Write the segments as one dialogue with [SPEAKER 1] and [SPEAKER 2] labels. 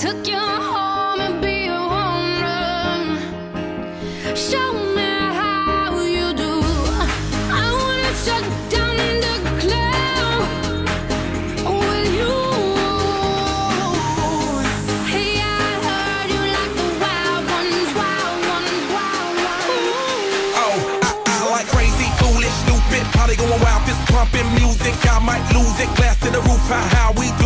[SPEAKER 1] took you home and be a show me how you do. I wanna shut down the with you. Hey, I heard you like the wild ones, wild ones, wild ones.
[SPEAKER 2] Oh, I, like crazy, foolish, stupid, party going wild, music. I might lose it. Glass to the roof, how, how we do's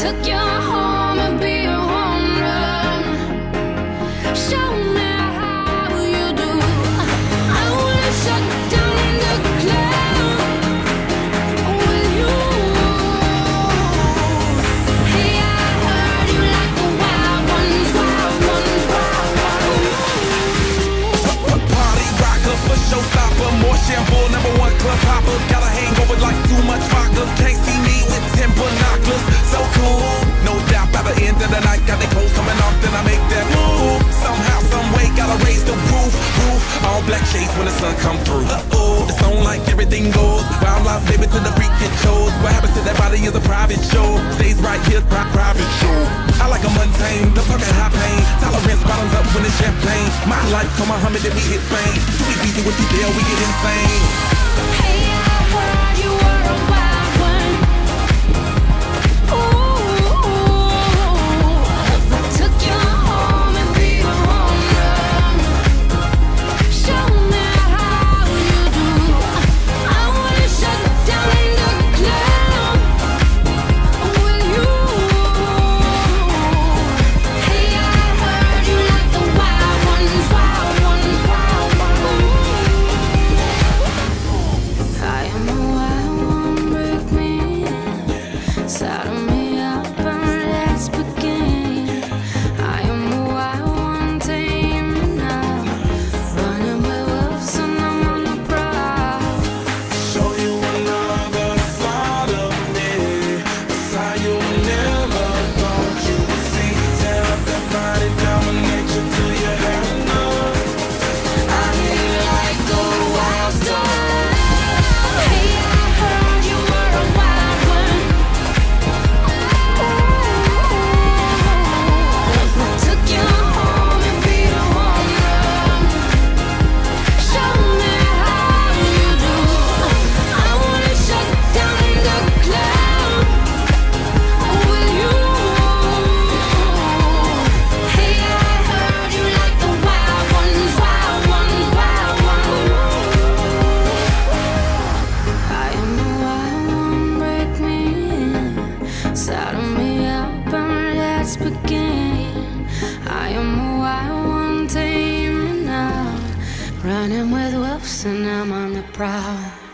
[SPEAKER 1] took you home and be a home run, show
[SPEAKER 2] to the freak it shows. What happens to that body is a private show. Stays right here, pri- private show. I like a mundane, the fucking high pain. Tolerance bottoms up when it's champagne. My life, come Muhammad, then we hit Spain. Too easy with you there, we get insane.
[SPEAKER 1] Hey, saddle running with wolves and I'm on the prowl.